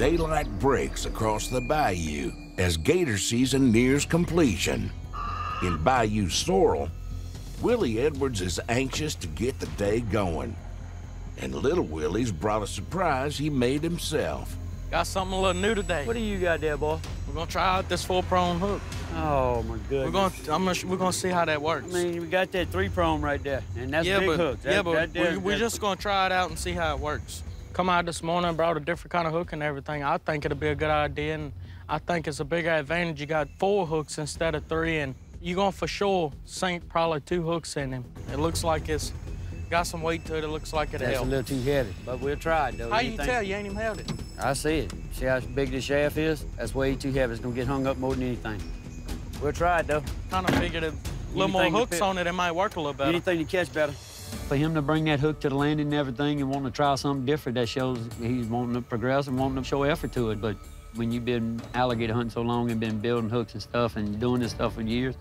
daylight breaks across the bayou as gator season nears completion. In Bayou Sorrel, Willie Edwards is anxious to get the day going. And little Willie's brought a surprise he made himself. Got something a little new today. What do you got there, boy? We're gonna try out this four prong hook. Oh my goodness. We're gonna, I'm gonna, we're gonna see how that works. I mean, we got that three prong right there, and that's yeah, big but, hook. That, yeah, but that there- we, we're just gonna try it out and see how it works. Come out this morning and brought a different kind of hook and everything. I think it'll be a good idea, and I think it's a bigger advantage. You got four hooks instead of three, and you're gonna for sure sink probably two hooks in him. It looks like it's got some weight to it. It looks like it'll That's a little too heavy, but we'll try it though. How do you tell? You ain't even held it. I see it. See how big this shaft is? That's way too heavy. It's gonna get hung up more than anything. We'll try it though. Kind of figured a little more Anything to hooks on it, it might work a little better. Anything to catch better. For him to bring that hook to the landing and everything and wanting to try something different, that shows he's wanting to progress and wanting to show effort to it. But when you've been alligator hunting so long and been building hooks and stuff and doing this stuff for years,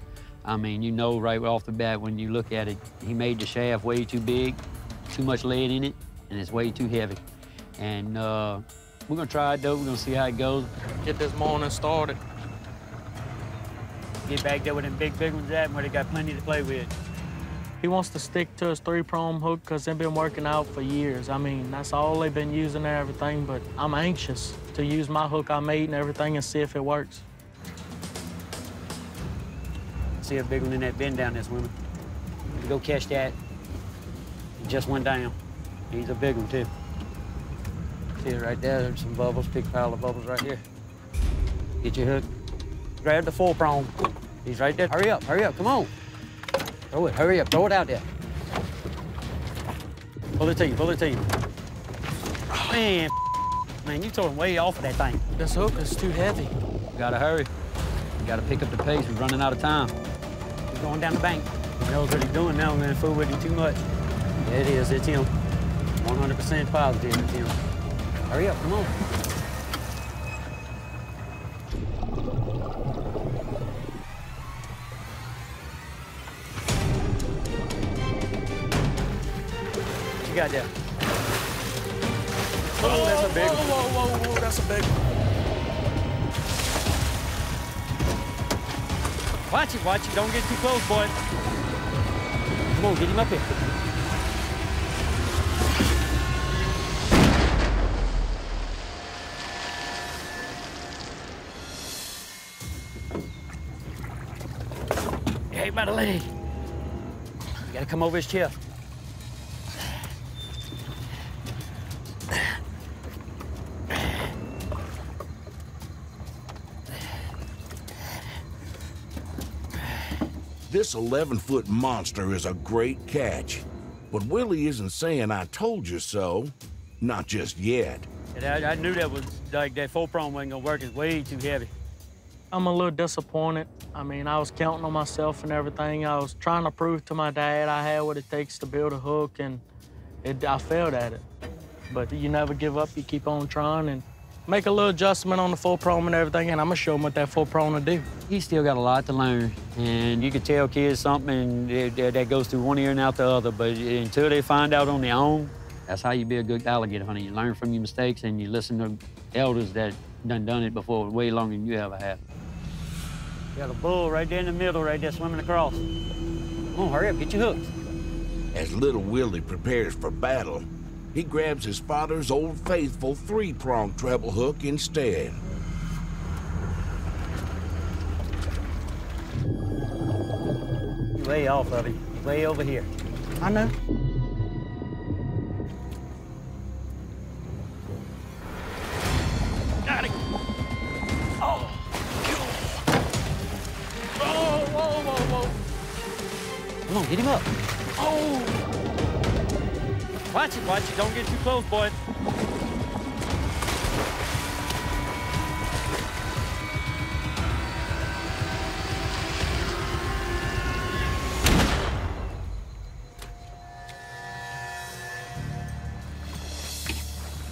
I mean, you know right off the bat when you look at it, he made the shaft way too big, too much lead in it, and it's way too heavy. And uh, we're gonna try it though. We're gonna see how it goes. Get this morning started. Get back there with them big, big ones at where they got plenty to play with. He wants to stick to his three prong hook because they've been working out for years. I mean, that's all they've been using and everything, but I'm anxious to use my hook I made and everything and see if it works. See a big one in that bend down there. You go catch that. Just went down. He's a big one too. See it right there, there's some bubbles, big pile of bubbles right here. Get your hook. Grab the four prong. He's right there. Hurry up, hurry up, come on. Throw it, hurry up, throw it out there. Pull it to you, pull it to you. Man, man, you throwing way off of that thing. This hook is too heavy. Gotta hurry. Gotta pick up the pace. We're running out of time. He's going down the bank. He knows what he's doing now. We're gonna fool with him too much. Yeah, it is. It's him. 100% positive it's him. Hurry up, come on. What you got there? Oh, that's a big one. Whoa, whoa, whoa, whoa, that's a big one. Watch it, watch it. Don't get too close, boy. Come on, get him up here. Hey, by the leg. You gotta come over his chest. This 11 foot monster is a great catch. But Willie isn't saying I told you so. Not just yet. And I, I knew that was like that full prong wasn't gonna work. It's way too heavy. I'm a little disappointed. I mean, I was counting on myself and everything. I was trying to prove to my dad I had what it takes to build a hook, and it, I failed at it. But you never give up. You keep on trying and make a little adjustment on the full prong and everything, and I'm gonna show him what that full prong will do. He's still got a lot to learn, and you could tell kids something and that that goes through one ear and out the other. But until they find out on their own, that's how you be a good alligator hunter. You learn from your mistakes and you listen to elders that done done it before way longer than you ever have. Got a bull right there in the middle, right there swimming across. Come on, hurry up, get your hooks. As little Willie prepares for battle, he grabs his father's old faithful three prong treble hook instead. You way off of him, way over here. I know. Got it. Oh. Oh, whoa, whoa, whoa. Come on, get him up. Oh. Watch it, watch it. Don't get too close, boy.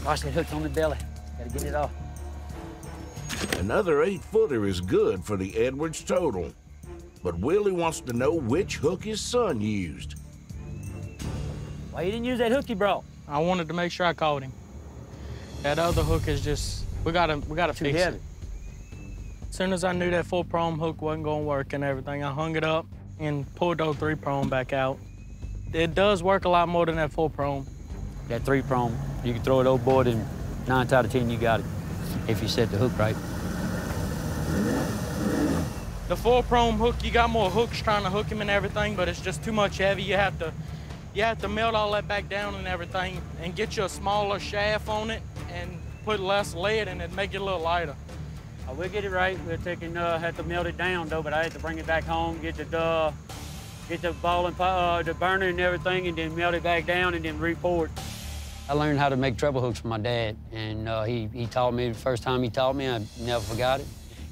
Watch that hook's on the belly. Gotta get it off. Another eight footer is good for the Edwards total. But Willie wants to know which hook his son used. Why you didn't use that hook you brought? I wanted to make sure I caught him. That other hook is just We gotta, we gotta Too fix heavy. it. As soon as I knew that full prong hook wasn't gonna work and everything, I hung it up and pulled those three prong back out. It does work a lot more than that full prong. That three prong, you can throw it overboard and nine out of 10 you got it if you set the hook right. The full prong hook, you got more hooks trying to hook him and everything, but it's just too much heavy. You have to, you have to melt all that back down and everything, and get you a smaller shaft on it, and put less lead in it, make it a little lighter. I will get it right. We're taking, uh, had to melt it down though, but I had to bring it back home, get the, uh, get the ball and uh, the burner and everything, and then melt it back down and then re-pour it. I learned how to make treble hooks from my dad, and uh, he, he taught me the first time he taught me. I never forgot it.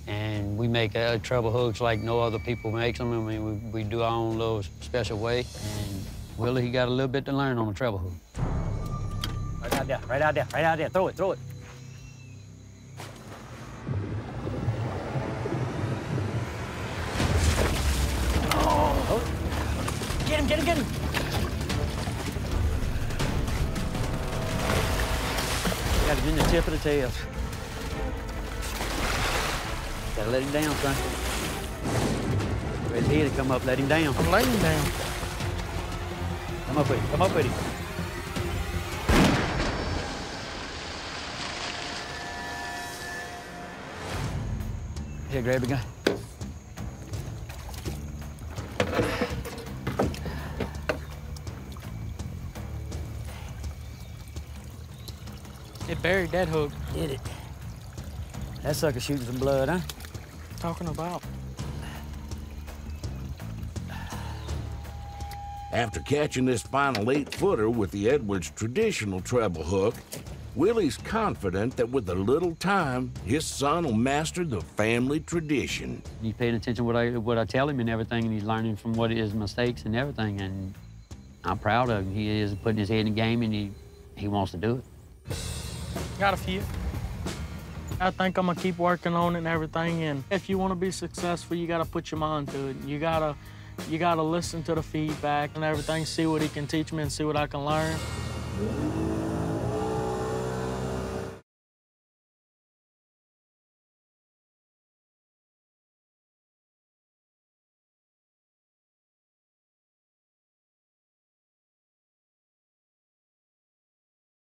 And we make uh, treble hooks like no other people makes them. I mean, we, we do our own little special way. And Willie, he got a little bit to learn on a treble hook. Right out there, right out there, right out there. Throw it, throw it. Oh. Get him, get him, get him. Got him in the tip of the tail. Gotta let him down, son. His head to come up, let him down. I'm laying him down. Come up with him, come up with him. Here, grab a gun. It buried that hook. Did it. That sucker shooting some blood, huh? Talking about. After catching this final eight footer with the Edwards traditional treble hook, Willie's confident that with a little time, his son will master the family tradition. He's paying attention to what I what I tell him and everything, and he's learning from what his mistakes and everything. And I'm proud of him. He is putting his head in the game, and he he wants to do it. Got a few. I think I'm gonna keep working on it and everything. And if you want to be successful, you gotta put your mind to it. You gotta, you gotta listen to the feedback and everything. See what he can teach me and see what I can learn.